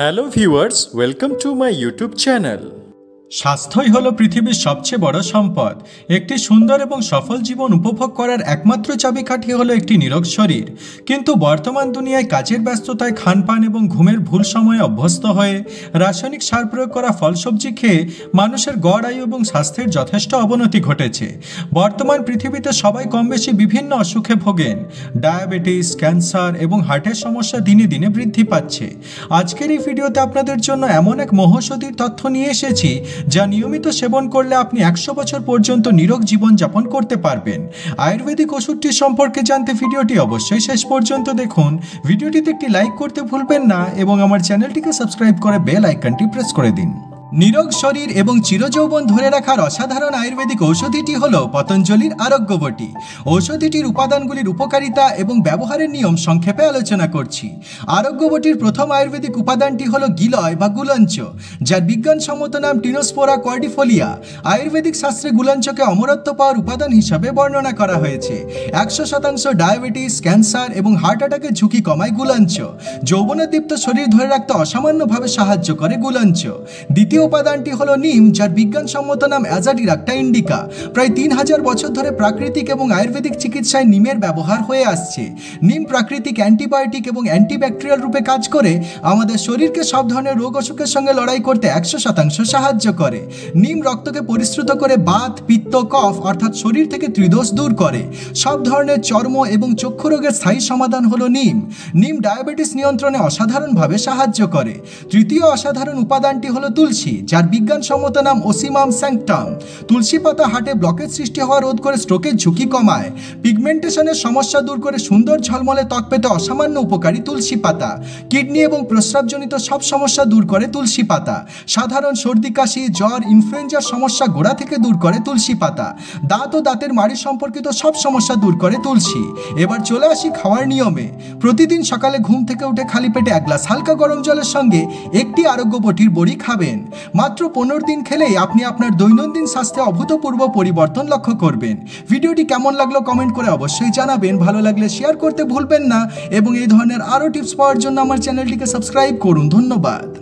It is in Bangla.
Hello viewers, welcome to my YouTube channel. স্বাস্থ্যই হলো পৃথিবীর সবচেয়ে বড় সম্পদ। একটি সুন্দর এবং সফল জীবন উপভোগ করার একমাত্র চাবিকাঠি হলো একটি নিরোগ শরীর। কিন্তু বর্তমান দুনিয়ায় কাজের ব্যস্ততায় খানপান এবং ঘুমের ভুল সময়ে অভ্যস্ত হয়ে রাসায়নিক সার প্রয়োগ করা ফলসবজি খেয়ে মানুষের গড় আয়ু এবং স্বাস্থ্যের যথেষ্ট অবনতি ঘটেছে। বর্তমান পৃথিবীতে সবাই কম বেশি বিভিন্ন অসুখে ভোগেন। ডায়াবেটিস, ক্যান্সার এবং হার্টের সমস্যা দিনে দিনে বৃদ্ধি পাচ্ছে। আজকের এই ভিডিওতে আপনাদের জন্য এমন এক মহৌষধির তথ্য নিয়ে এসেছি যা নিয়মিত সেবন করলে আপনি একশো বছর পর্যন্ত নিরোগ জীবন যাপন করতে পারবেন। আয়ুর্বেদিক ওষুধটি সম্পর্কে জানতে ভিডিওটি অবশ্যই শেষ পর্যন্ত দেখুন। ভিডিওটিতে একটি লাইক করতে ভুলবেন না এবং আমার চ্যানেলটিকে সাবস্ক্রাইব করে বেল আইকনটি প্রেস করে দিন। নিরোগ শরীর এবং চিরযৌবন ধরে রাখার অসাধারণ আয়ুর্বেদিক ঔষধিটি হল পতঞ্জলির আরোগ্যবটি। ঔষধিটির উপাদানগুলির উপকারিতা এবং ব্যবহারের নিয়ম সংক্ষেপে আলোচনা করছি। আরোগ্যবটির প্রথম আয়ুর্বেদিক উপাদানটি হল গিলয় বা গুলঞ্চ, যার বিজ্ঞানসম্মত নাম টিনোস্পোরা কর্ডিফোলিয়া। আয়ুর্বেদিক শাস্ত্রে গুলঞ্চকে অমরত্ব পাওয়ার উপাদান হিসাবে বর্ণনা করা হয়েছে। একশো শতাংশ ডায়াবেটিস, ক্যান্সার এবং হার্ট অ্যাটাকের ঝুঁকি কমায় গুলঞ্চ। যৌবনদীপ্ত শরীর ধরে রাখতে অসামান্যভাবে সাহায্য করে গুলঞ্চ। দ্বিতীয় উপাদানটি হলো নিম, যার বিজ্ঞানসম্মত নাম অ্যাজাডিরাক্টা ইন্ডিকা। প্রায় তিন হাজার বছর ধরে প্রাকৃতিক এবং আয়ুর্বেদিক চিকিৎসায় নিমের ব্যবহার হয়ে আসছে। নিম প্রাকৃতিক অ্যান্টিবায়োটিক এবং অ্যান্টিব্যাকটেরিয়াল রূপে কাজ করে, আমাদের শরীরকে সব ধরনের রোগ অসুখের সঙ্গে লড়াই করতে একশো শতাংশ সাহায্য করে। নিম রক্তকে পরিশ্রুত করে বাত, পিত্ত, কফ, অর্থাৎ শরীর থেকে ত্রিদোষ দূর করে। সব ধরনের চর্ম এবং চক্ষু রোগের স্থায়ী সমাধান হলো নিম। নিম ডায়াবেটিস নিয়ন্ত্রণে অসাধারণভাবে সাহায্য করে। তৃতীয় অসাধারণ উপাদানটি হলো তুলসী। তুলসী যার বিজ্ঞানসম্মত নাম ওসিমাম স্যাংটাম। তুলসী পাতা হাটে ব্লকের সৃষ্টি হওয়া রোধ করে স্ট্রোকের ঝুঁকি কমায়। পিগমেন্টেশনের সমস্যা দূর করে সুন্দর ঝলমলে ত্বক পেতে অসামান্য উপকারী তুলসী পাতা। কিডনি এবং প্রস্রাবজনিত সব সমস্যা দূর করে তুলসী পাতা। সাধারণ সর্দি, কাশি, জ্বর, ইনফ্লুয়েঞ্জার সমস্যা গোড়া থেকে দূর করে তুলসী পাতা। দাঁত ও দাঁতের মাড়ি সম্পর্কিত সব সমস্যা দূর করে তুলসী। এবার চলে আসি খাওয়ার নিয়মে। প্রতিদিন সকালে ঘুম থেকে উঠে খালি পেটে এক গ্লাস হালকা গরম জলের সঙ্গে একটি আরোগ্য বটির বড়ি খাবেন। মাত্র পনেরো দিন খেলেই আপনি আপনার দৈনন্দিন স্বাস্থ্যে অভূতপূর্ব পরিবর্তন লক্ষ্য করবেন। ভিডিওটি কেমন লাগল কমেন্ট করে অবশ্যই জানাবেন। ভালো লাগলে শেয়ার করতে ভুলবেন না এবং এই ধরনের আরও টিপস পাওয়ার জন্য আমার চ্যানেলটিকে সাবস্ক্রাইব করুন। ধন্যবাদ।